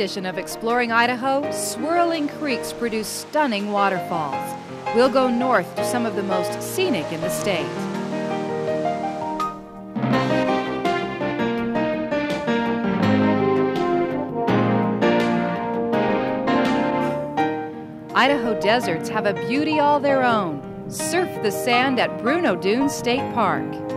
Edition of Exploring Idaho, swirling creeks produce stunning waterfalls. We'll go north to some of the most scenic in the state. Idaho deserts have a beauty all their own. Surf the sand at Bruneau Dunes State Park.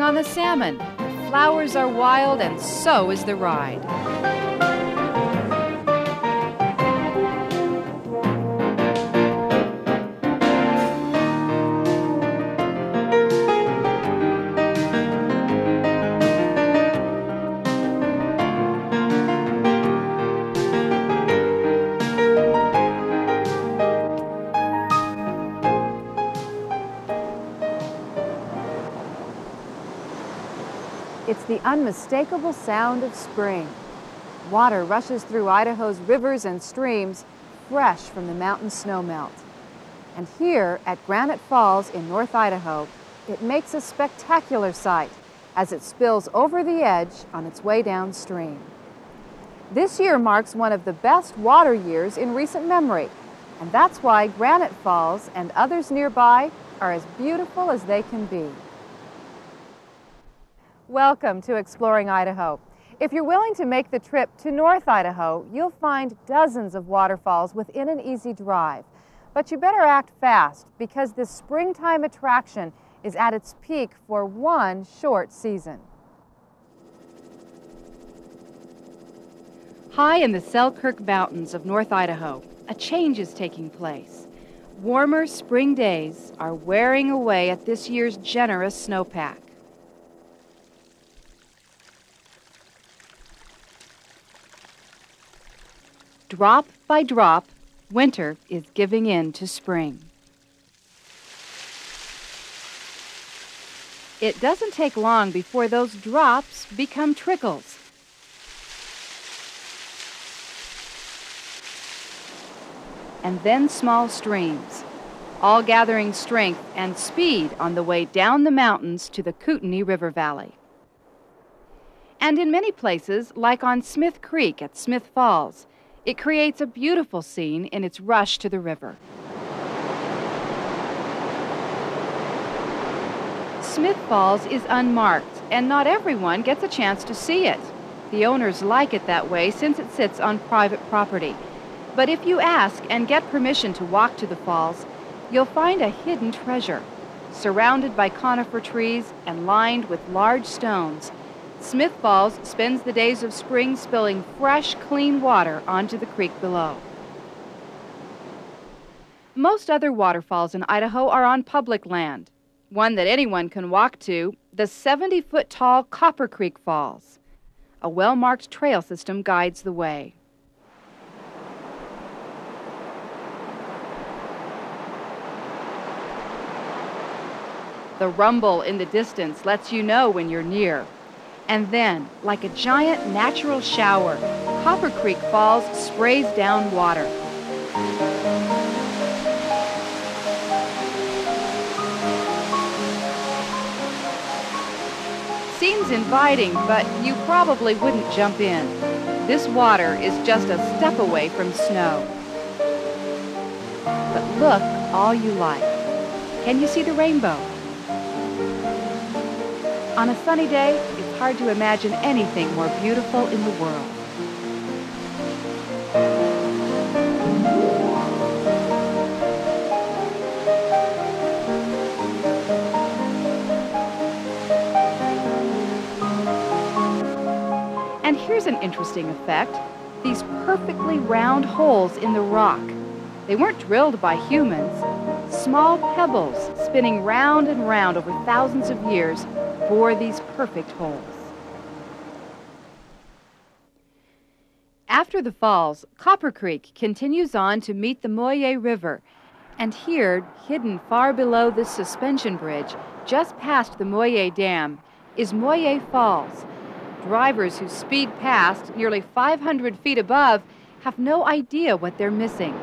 On the salmon. Flowers are wild, and so is the ride. Unmistakable sound of spring. Water rushes through Idaho's rivers and streams, fresh from the mountain snowmelt. And here at Granite Falls in North Idaho, it makes a spectacular sight as it spills over the edge on its way downstream. This year marks one of the best water years in recent memory, and that's why Granite Falls and others nearby are as beautiful as they can be. Welcome to Exploring Idaho. If you're willing to make the trip to North Idaho, you'll find dozens of waterfalls within an easy drive. But you better act fast because this springtime attraction is at its peak for one short season. High in the Selkirk Mountains of North Idaho, a change is taking place. Warmer spring days are wearing away at this year's generous snowpack. Drop by drop, winter is giving in to spring. It doesn't take long before those drops become trickles. And then small streams, all gathering strength and speed on the way down the mountains to the Kootenai River Valley. And in many places, like on Smith Creek at Smith Falls, it creates a beautiful scene in its rush to the river. Smith Falls is unmarked, and not everyone gets a chance to see it. The owners like it that way since it sits on private property. But if you ask and get permission to walk to the falls, you'll find a hidden treasure. Surrounded by conifer trees and lined with large stones, Smith Falls spends the days of spring spilling fresh, clean water onto the creek below. Most other waterfalls in Idaho are on public land. One that anyone can walk to, the 70 foot tall Copper Creek Falls. A well marked trail system guides the way. The rumble in the distance lets you know when you're near. And then, like a giant natural shower, Copper Creek Falls sprays down water. Seems inviting, but you probably wouldn't jump in. This water is just a step away from snow. But look all you like. Can you see the rainbow? On a sunny day, hard to imagine anything more beautiful in the world. And here's an interesting effect these perfectly round holes in the rock. They weren't drilled by humans. Small pebbles spinning round and round over thousands of years bore these perfect holes. After the falls, Copper Creek continues on to meet the Moyie River. And here, hidden far below this suspension bridge, just past the Moyie Dam, is Moyie Falls. Drivers who speed past nearly 500 feet above have no idea what they're missing.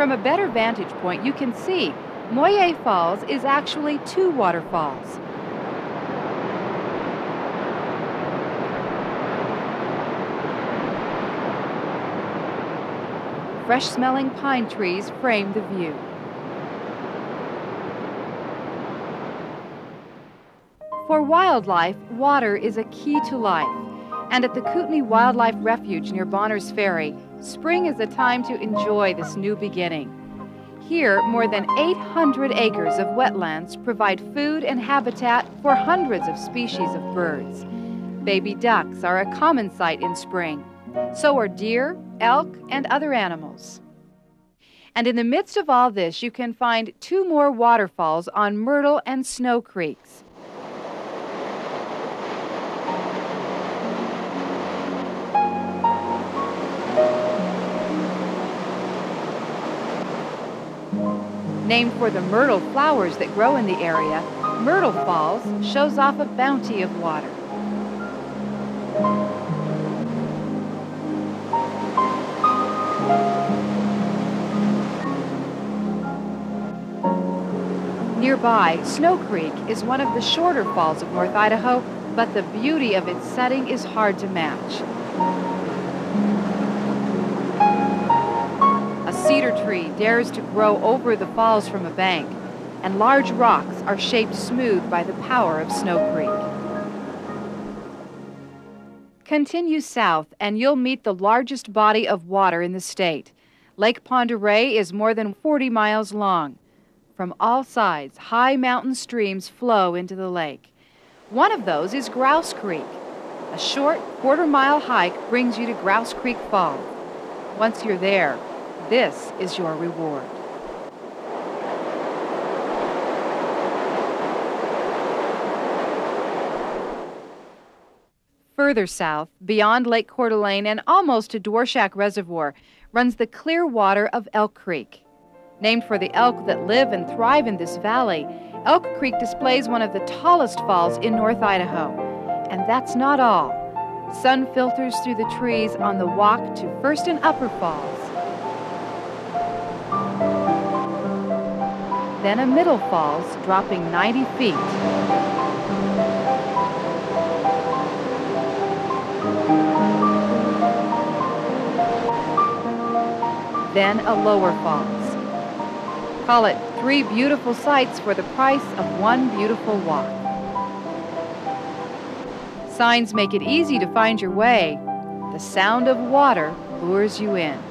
From a better vantage point, you can see Moyie Falls is actually two waterfalls. Fresh smelling pine trees frame the view. For wildlife, water is a key to life. And at the Kootenai Wildlife Refuge near Bonners Ferry, spring is a time to enjoy this new beginning. Here, more than 800 acres of wetlands provide food and habitat for hundreds of species of birds. Baby ducks are a common sight in spring. So are deer, elk, and other animals. And in the midst of all this, you can find two more waterfalls on Myrtle and Snow Creeks. Named for the myrtle flowers that grow in the area, Myrtle Falls shows off a bounty of water. Nearby, Snow Creek is one of the shorter falls of North Idaho, but the beauty of its setting is hard to match. Cedar tree dares to grow over the falls from a bank, and large rocks are shaped smooth by the power of Snow Creek. Continue south, and you'll meet the largest body of water in the state. Lake Oreille is more than 40 miles long. From all sides, high mountain streams flow into the lake. One of those is Grouse Creek. A short quarter mile hike brings you to Grouse Creek Falls. Once you're there, this is your reward. Further south, beyond Lake Coeur d'Alene and almost to Dworshak Reservoir, runs the clear water of Elk Creek. Named for the elk that live and thrive in this valley, Elk Creek displays one of the tallest falls in North Idaho. And that's not all. Sun filters through the trees on the walk to First and Upper Falls. Then a middle falls, dropping 90 feet. Then a lower falls. Call it three beautiful sights for the price of one beautiful walk. Signs make it easy to find your way. The sound of water lures you in.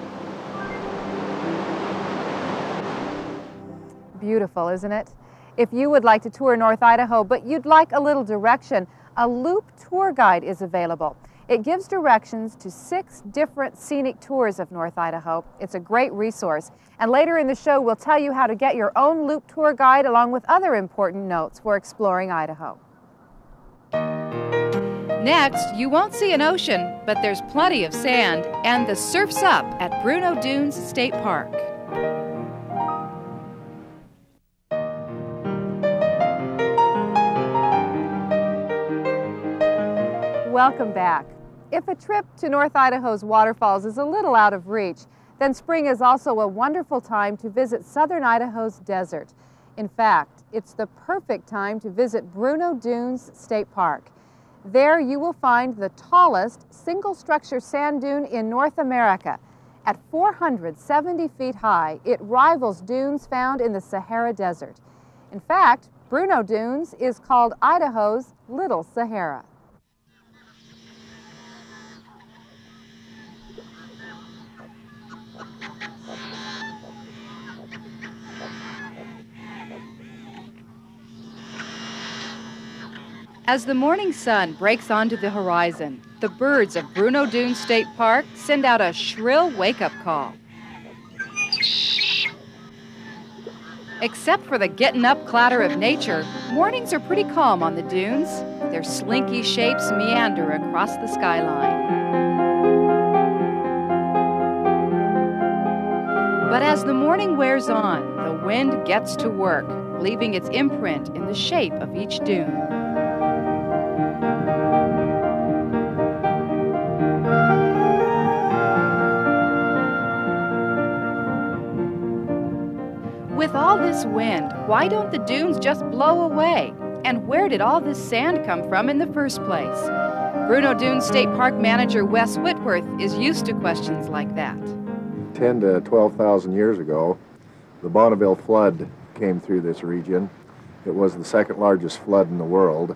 Beautiful, isn't it? If you would like to tour North Idaho, but you'd like a little direction, a Loop tour guide is available. It gives directions to six different scenic tours of North Idaho. It's a great resource. And later in the show, we'll tell you how to get your own Loop tour guide along with other important notes for exploring Idaho. Next, you won't see an ocean, but there's plenty of sand, and the surf's up at Bruneau Dunes State Park. Welcome back. If a trip to North Idaho's waterfalls is a little out of reach, then spring is also a wonderful time to visit southern Idaho's desert. In fact, it's the perfect time to visit Bruneau Dunes State Park. There you will find the tallest single structure sand dune in North America. At 470 feet high, it rivals dunes found in the Sahara Desert. In fact, Bruneau Dunes is called Idaho's Little Sahara. As the morning sun breaks onto the horizon, the birds of Bruneau Dunes State Park send out a shrill wake-up call. Except for the getting up clatter of nature, mornings are pretty calm on the dunes. Their slinky shapes meander across the skyline. But as the morning wears on, the wind gets to work, leaving its imprint in the shape of each dune. With all this wind, why don't the dunes just blow away? And where did all this sand come from in the first place? Bruneau Dunes State Park manager Wes Whitworth is used to questions like that. 10 to 12,000 years ago, the Bonneville flood came through this region. It was the second largest flood in the world.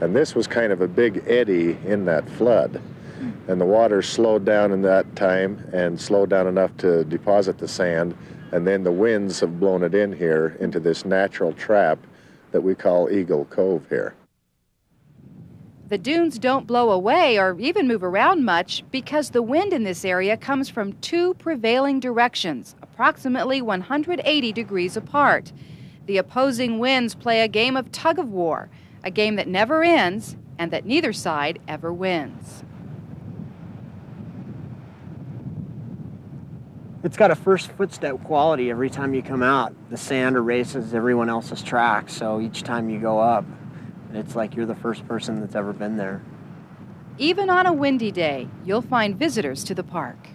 And this was kind of a big eddy in that flood. And the water slowed down in that time and slowed down enough to deposit the sand. And then the winds have blown it in here into this natural trap that we call Eagle Cove here. The dunes don't blow away or even move around much because the wind in this area comes from two prevailing directions, approximately 180 degrees apart. The opposing winds play a game of tug of war, a game that never ends and that neither side ever wins. It's got a first footstep quality every time you come out. The sand erases everyone else's tracks, so each time you go up, it's like you're the first person that's ever been there. Even on a windy day, you'll find visitors to the park.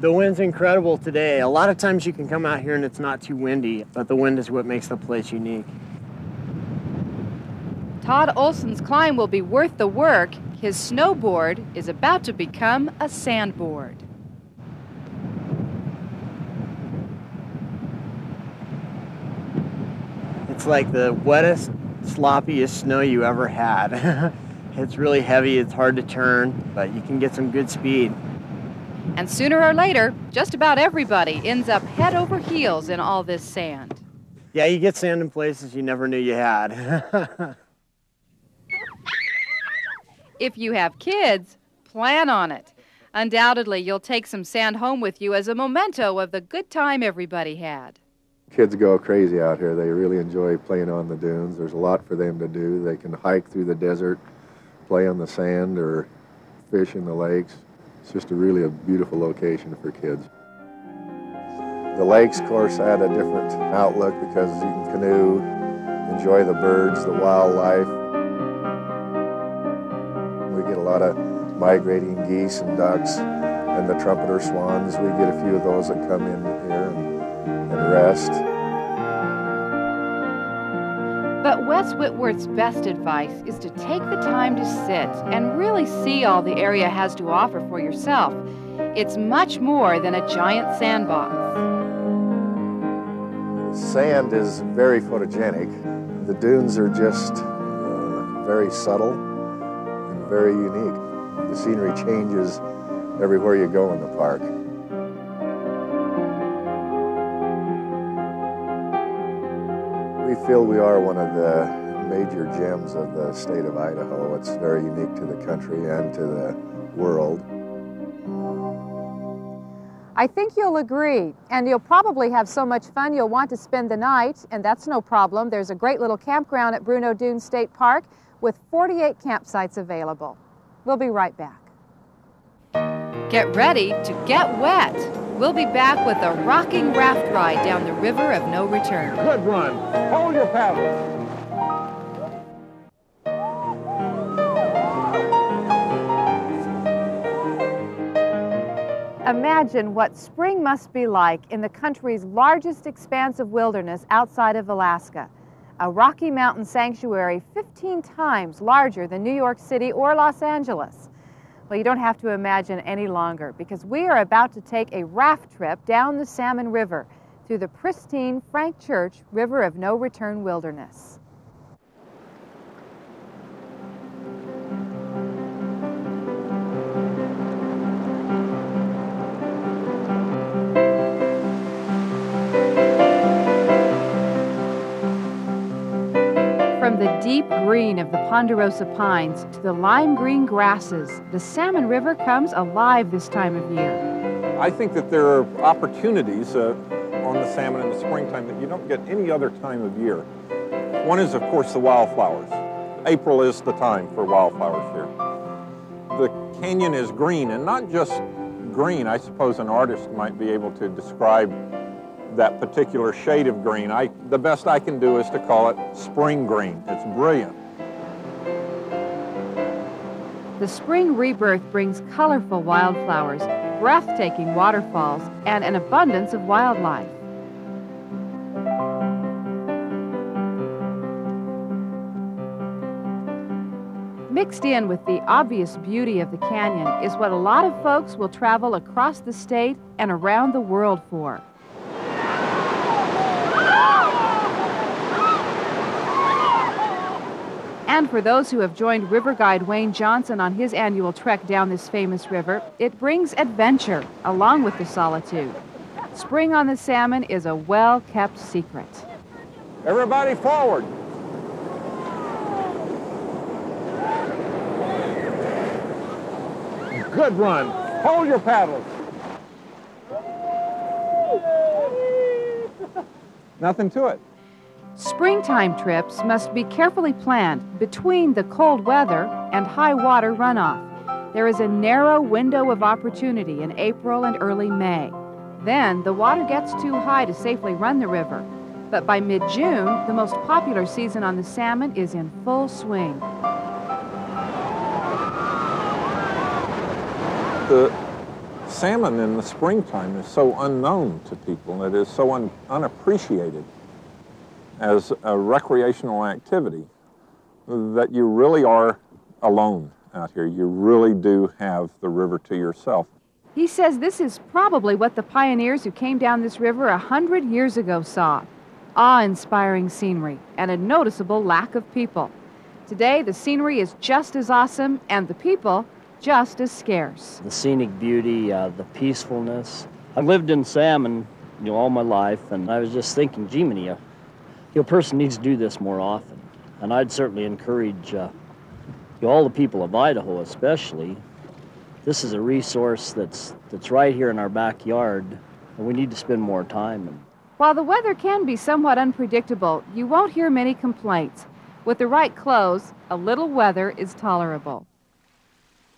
The wind's incredible today. A lot of times you can come out here and it's not too windy, but the wind is what makes the place unique. Todd Olson's climb will be worth the work. His snowboard is about to become a sandboard. It's like the wettest sloppiest snow you ever had. it's really heavy, it's hard to turn, but you can get some good speed. And sooner or later, just about everybody ends up head over heels in all this sand. Yeah, you get sand in places you never knew you had. if you have kids, plan on it. Undoubtedly, you'll take some sand home with you as a memento of the good time everybody had kids go crazy out here. They really enjoy playing on the dunes. There's a lot for them to do. They can hike through the desert, play on the sand, or fish in the lakes. It's just a really a beautiful location for kids. The lakes, of course, add a different outlook because you can canoe, enjoy the birds, the wildlife. We get a lot of migrating geese and ducks and the trumpeter swans. We get a few of those that come in here. Rest. But Wes Whitworth's best advice is to take the time to sit and really see all the area has to offer for yourself. It's much more than a giant sandbox. Sand is very photogenic. The dunes are just uh, very subtle and very unique. The scenery changes everywhere you go in the park. We feel we are one of the major gems of the state of Idaho. It's very unique to the country and to the world. I think you'll agree, and you'll probably have so much fun you'll want to spend the night, and that's no problem. There's a great little campground at Bruneau Dunes State Park with 48 campsites available. We'll be right back. Get ready to get wet. We'll be back with a rocking raft ride down the river of no return. Good run. Hold your paddle. Imagine what spring must be like in the country's largest expanse of wilderness outside of Alaska, a Rocky Mountain sanctuary 15 times larger than New York City or Los Angeles. Well, you don't have to imagine any longer because we are about to take a raft trip down the Salmon River through the pristine Frank Church River of No Return Wilderness. The deep green of the ponderosa pines to the lime green grasses, the Salmon River comes alive this time of year. I think that there are opportunities uh, on the salmon in the springtime that you don't get any other time of year. One is, of course, the wildflowers. April is the time for wildflowers here. The canyon is green, and not just green. I suppose an artist might be able to describe that particular shade of green. I, the best I can do is to call it spring green. It's brilliant. The spring rebirth brings colorful wildflowers, breathtaking waterfalls, and an abundance of wildlife. Mixed in with the obvious beauty of the canyon is what a lot of folks will travel across the state and around the world for. And for those who have joined river guide Wayne Johnson on his annual trek down this famous river, it brings adventure along with the solitude. Spring on the salmon is a well kept secret. Everybody forward. Good run. Hold your paddles. Nothing to it. Springtime trips must be carefully planned between the cold weather and high water runoff. There is a narrow window of opportunity in April and early May. Then the water gets too high to safely run the river. But by mid June, the most popular season on the salmon is in full swing. The salmon in the springtime is so unknown to people. It is so un unappreciated as a recreational activity that you really are alone out here. You really do have the river to yourself. He says this is probably what the pioneers who came down this river a hundred years ago saw awe inspiring scenery and a noticeable lack of people. Today, the scenery is just as awesome and the people just as scarce. The scenic beauty, uh, the peacefulness. I've lived in salmon you know, all my life, and I was just thinking, gee, many, a, you know, person needs to do this more often. And I'd certainly encourage uh, you know, all the people of Idaho, especially. This is a resource that's that's right here in our backyard, and we need to spend more time. And While the weather can be somewhat unpredictable, you won't hear many complaints. With the right clothes, a little weather is tolerable.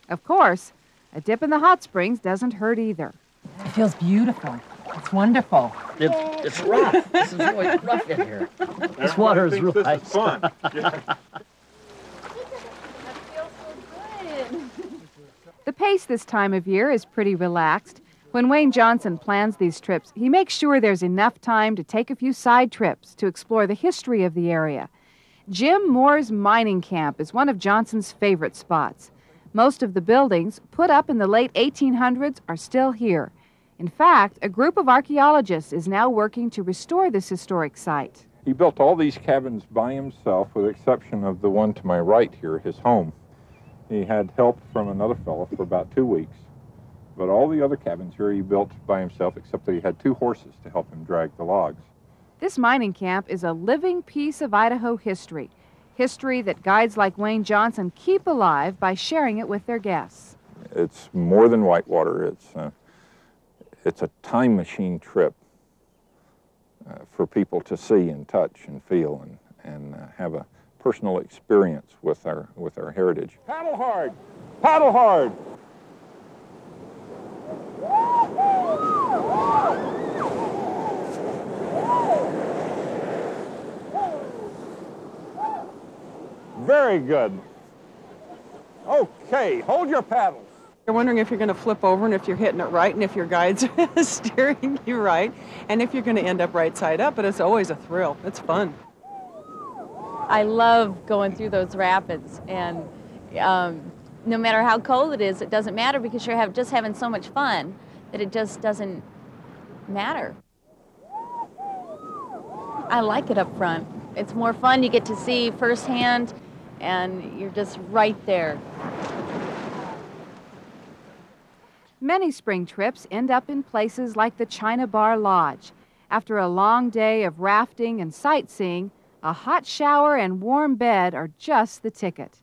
Of course, a dip in the hot springs doesn't hurt either. It feels beautiful. It's wonderful. it, it's rough. this is really rough in here. This water is real This is ice. fun. The pace this time of year is pretty relaxed. When Wayne Johnson plans these trips, he makes sure there's enough time to take a few side trips to explore the history of the area. Jim Moore's mining camp is one of Johnson's favorite spots. Most of the buildings, put up in the late 1800s, are still here. In fact, a group of archaeologists is now working to restore this historic site. He built all these cabins by himself, with the exception of the one to my right here, his home. He had help from another fellow for about two weeks. But all the other cabins here he built by himself, except that he had two horses to help him drag the logs. This mining camp is a living piece of Idaho history. History that guides like Wayne Johnson keep alive by sharing it with their guests. It's more than whitewater. It's uh, it's a time machine trip uh, for people to see and touch and feel and and uh, have a personal experience with our with our heritage. Paddle hard, paddle hard. Very good. Okay, hold your paddles. You're wondering if you're going to flip over and if you're hitting it right and if your guide's steering you right and if you're going to end up right side up, but it's always a thrill. It's fun. I love going through those rapids, and um, no matter how cold it is, it doesn't matter because you're have, just having so much fun that it just doesn't matter. I like it up front. It's more fun. You get to see firsthand, and you're just right there. Many spring trips end up in places like the China Bar Lodge. After a long day of rafting and sightseeing, a hot shower and warm bed are just the ticket.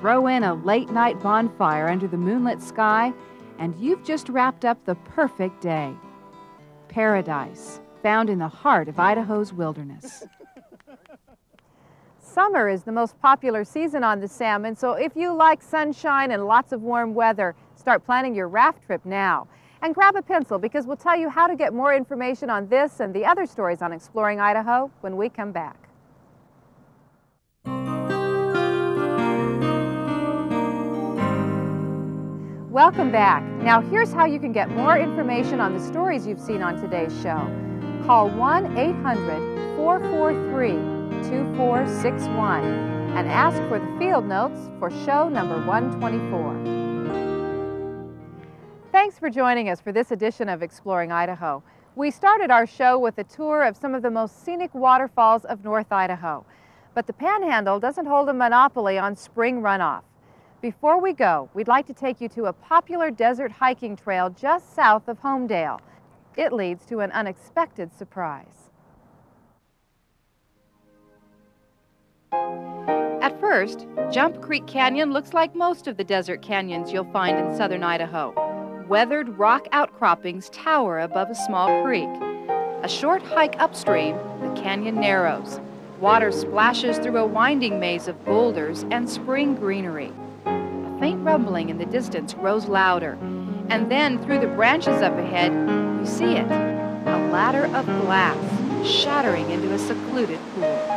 Throw in a late night bonfire under the moonlit sky, and you've just wrapped up the perfect day. Paradise, found in the heart of Idaho's wilderness. Summer is the most popular season on the salmon, so if you like sunshine and lots of warm weather, start planning your raft trip now. And grab a pencil because we'll tell you how to get more information on this and the other stories on Exploring Idaho when we come back. Welcome back. Now here's how you can get more information on the stories you've seen on today's show. Call 1-800-443-2461 and ask for the field notes for show number 124. Thanks for joining us for this edition of Exploring Idaho. We started our show with a tour of some of the most scenic waterfalls of North Idaho. But the Panhandle doesn't hold a monopoly on spring runoff. Before we go, we'd like to take you to a popular desert hiking trail just south of Homedale. It leads to an unexpected surprise. At first, Jump Creek Canyon looks like most of the desert canyons you'll find in southern Idaho. Weathered rock outcroppings tower above a small creek. A short hike upstream, the canyon narrows. Water splashes through a winding maze of boulders and spring greenery A faint rumbling in the distance grows louder, and then through the branches up ahead, you see it a ladder of glass shattering into a secluded pool.